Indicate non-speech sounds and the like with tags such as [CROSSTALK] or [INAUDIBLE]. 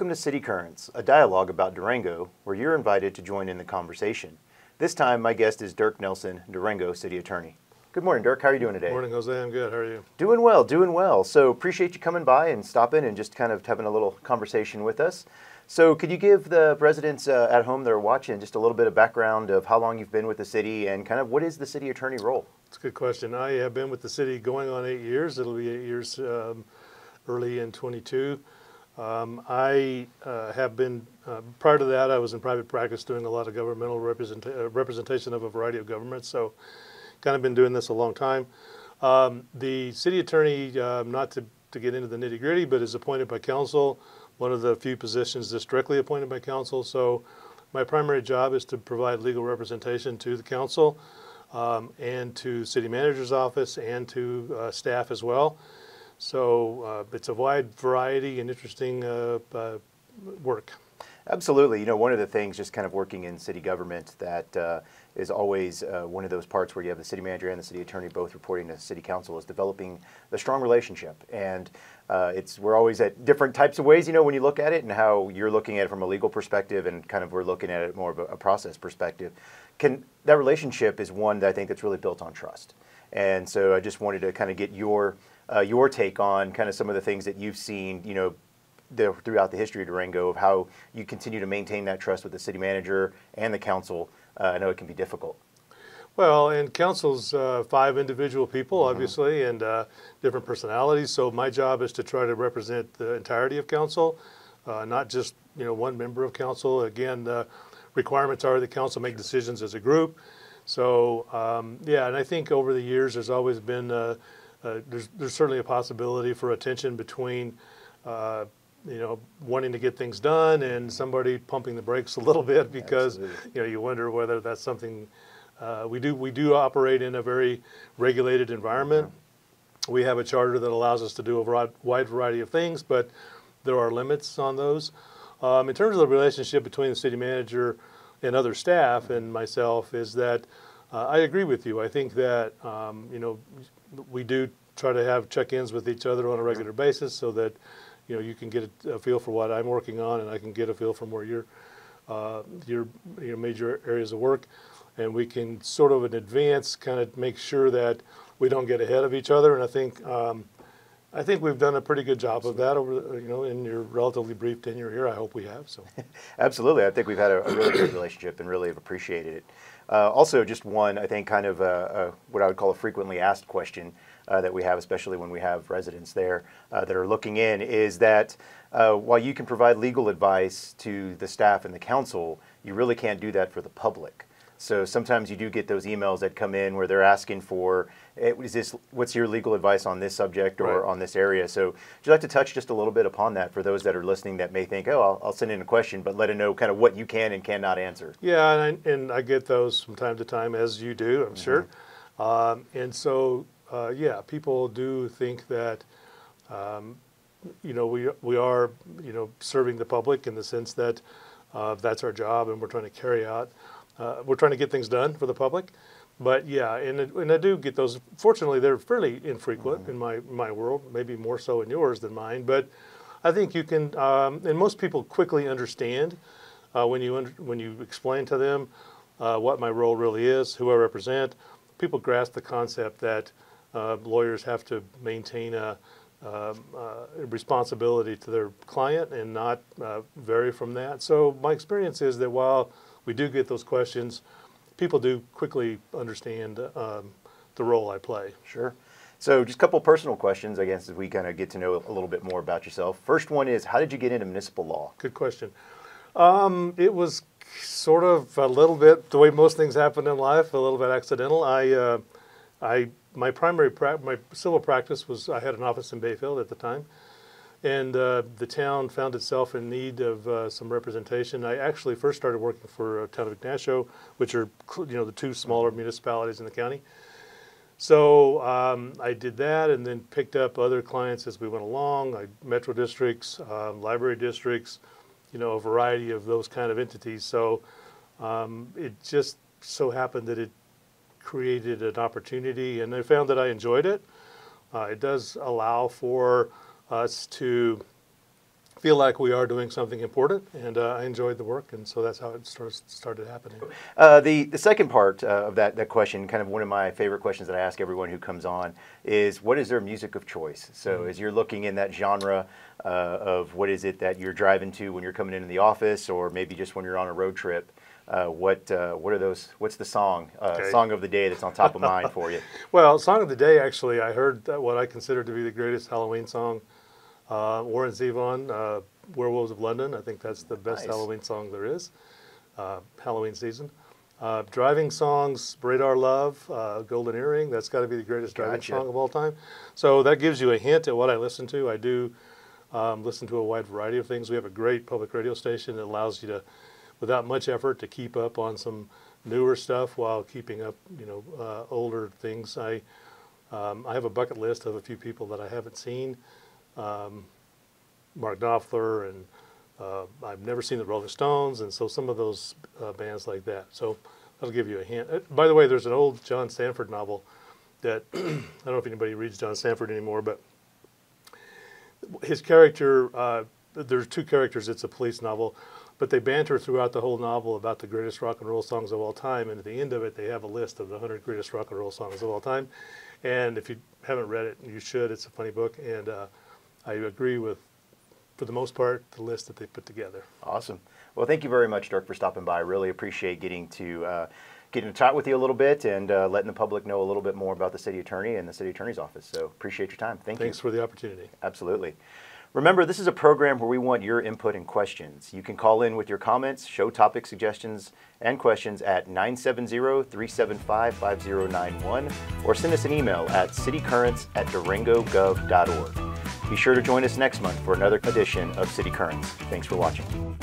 Welcome to City Currents, a dialogue about Durango where you're invited to join in the conversation. This time, my guest is Dirk Nelson, Durango City Attorney. Good morning, Dirk. How are you doing today? Good Morning, Jose. I'm good. How are you? Doing well, doing well. So, appreciate you coming by and stopping and just kind of having a little conversation with us. So, could you give the residents uh, at home that are watching just a little bit of background of how long you've been with the city and kind of what is the city attorney role? It's a good question. I have been with the city going on eight years. It'll be eight years um, early in 22. Um, I uh, have been, uh, prior to that, I was in private practice doing a lot of governmental uh, representation of a variety of governments, so kind of been doing this a long time. Um, the city attorney, um, not to, to get into the nitty gritty, but is appointed by council, one of the few positions that's directly appointed by council. So my primary job is to provide legal representation to the council um, and to city manager's office and to uh, staff as well. So uh, it's a wide variety and interesting uh, uh, work. Absolutely. You know, one of the things just kind of working in city government that uh, is always uh, one of those parts where you have the city manager and the city attorney both reporting to city council is developing the strong relationship. And uh, it's we're always at different types of ways, you know, when you look at it and how you're looking at it from a legal perspective and kind of we're looking at it more of a, a process perspective. Can that relationship is one that I think that's really built on trust. And so I just wanted to kind of get your uh, your take on kind of some of the things that you've seen, you know, the, throughout the history of Durango of how you continue to maintain that trust with the city manager and the council. Uh, I know it can be difficult. Well, and council's uh, five individual people, mm-hmm. obviously, and uh, different personalities. So my job is to try to represent the entirety of council, uh, not just you know one member of council. Again, the requirements are that council make decisions as a group. So um, yeah, and I think over the years there's always been uh, there's there's certainly a possibility for a tension between uh, you know wanting to get things done and somebody pumping the brakes a little [LAUGHS] bit because Absolutely. you know you wonder whether that's something uh, we do we do operate in a very regulated environment. Yeah. We have a charter that allows us to do a wide variety of things, but there are limits on those. Um, in terms of the relationship between the city manager and other staff and myself, is that uh, I agree with you. I think that um, you know we do try to have check-ins with each other on a regular basis so that you know you can get a, feel for what I'm working on and I can get a feel from where your uh, your your major areas of work. And we can sort of in advance kind of make sure that we don't get ahead of each other. And I think um, I think we've done a pretty good job of that over you know in your relatively brief tenure here. I hope we have so. [LAUGHS] Absolutely. I think we've had a, a really good relationship and really have appreciated it uh, also, just one, I think, kind of a, a, what I would call a frequently asked question uh, that we have, especially when we have residents there uh, that are looking in, is that uh, while you can provide legal advice to the staff and the council, you really can't do that for the public. So sometimes you do get those emails that come in where they're asking for, is this, what's your legal advice on this subject or right. on this area? So would you like to touch just a little bit upon that for those that are listening that may think, oh, I'll, I'll send in a question, but let it know kind of what you can and cannot answer. Yeah, and I, and I get those from time to time, as you do, I'm mm-hmm. sure. Um, and so, uh, yeah, people do think that, um, you know, we, we are, you know, serving the public in the sense that uh, that's our job and we're trying to carry out uh, we're trying to get things done for the public. But yeah, and, and I do get those. Fortunately, they're fairly infrequent mm-hmm. in my my world, maybe more so in yours than mine. But I think you can, um, and most people quickly understand uh, when you under, when you explain to them uh, what my role really is, who I represent. People grasp the concept that uh, lawyers have to maintain a, um, uh, responsibility to their client and not uh, vary from that. So my experience is that while we do get those questions, people do quickly understand um, the role I play. Sure. So just a couple personal questions, I guess, as we kind of get to know a little bit more about yourself. First one is, how did you get into municipal law? Good question. Um, it was sort of a little bit the way most things happen in life, a little bit accidental. I, uh, I, my primary, my civil practice was I had an office in Bayfield at the time, and uh, the town found itself in need of uh, some representation. I actually first started working for uh, town of Ignacio, which are you know the two smaller municipalities in the county. So um, I did that, and then picked up other clients as we went along. I, metro districts, um, library districts, you know, a variety of those kind of entities. So um, it just so happened that it created an opportunity, and I found that I enjoyed it. Uh, it does allow for us to feel like we are doing something important, and uh, I enjoyed the work, and so that's how it starts, started happening. Uh, the the second part uh, of that that question, kind of one of my favorite questions that I ask everyone who comes on, is what is their music of choice? So as you're looking in that genre uh, of what is it that you're driving to when you're coming into the office, or maybe just when you're on a road trip. Uh, what uh, what are those? What's the song uh, Okay. song of the day that's on top of mind [LAUGHS] for you? Well, song of the day, actually, I heard what I consider to be the greatest Halloween song, uh, Warren Zevon, uh, "Werewolves of London." I think that's the best Nice. Halloween song there is, uh, Halloween season. Uh, driving songs, Radar Love, uh, Golden Earring. That's got to be the greatest driving Gotcha. song of all time. So that gives you a hint at what I listen to. I do um, listen to a wide variety of things. We have a great public radio station that allows you to, without much effort, to keep up on some newer stuff while keeping up, you know, uh, older things. I um, I have a bucket list of a few people that I haven't seen. Um, Mark Knopfler, and uh, I've never seen the Rolling Stones, and so some of those uh, bands like that. So that'll give you a hint. Uh, by the way, there's an old John Sandford novel that [CLEARS THROAT] I don't know if anybody reads John Sandford anymore, but his character, uh, there's two characters. It's a police novel, but they banter throughout the whole novel about the greatest rock and roll songs of all time. And at the end of it, they have a list of the 100 greatest rock and roll songs of all time. And if you haven't read it, you should. It's a funny book, and uh, I agree with, for the most part, the list that they put together. Awesome. Well, thank you very much, Dirk, for stopping by. I really appreciate getting to uh, getting to chat with you a little bit and uh, letting the public know a little bit more about the city attorney and the city attorney's office. So appreciate your time. Thank Thanks you. for the opportunity. Absolutely. Remember, this is a program where we want your input and questions. You can call in with your comments, show topic suggestions, and questions at 970-375-5091 or send us an email at citycurrents at durangogov.org. Be sure to join us next month for another edition of City Currents. Thanks for watching.